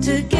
together.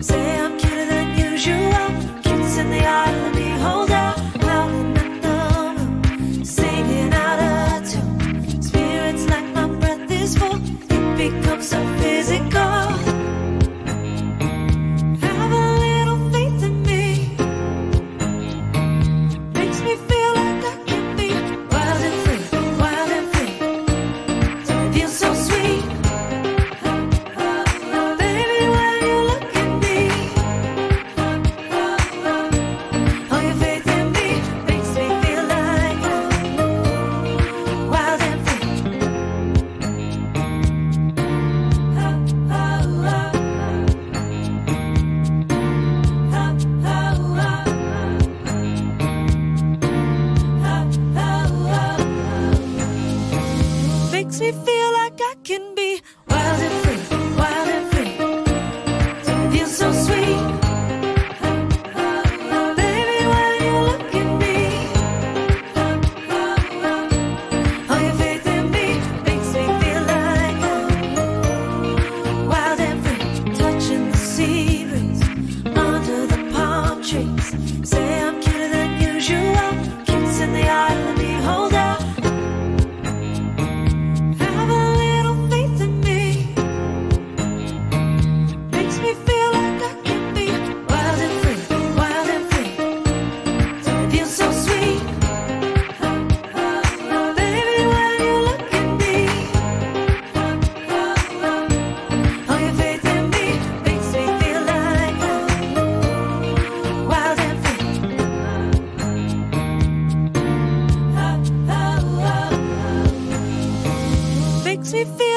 Say makes me feel like I can be makes me feel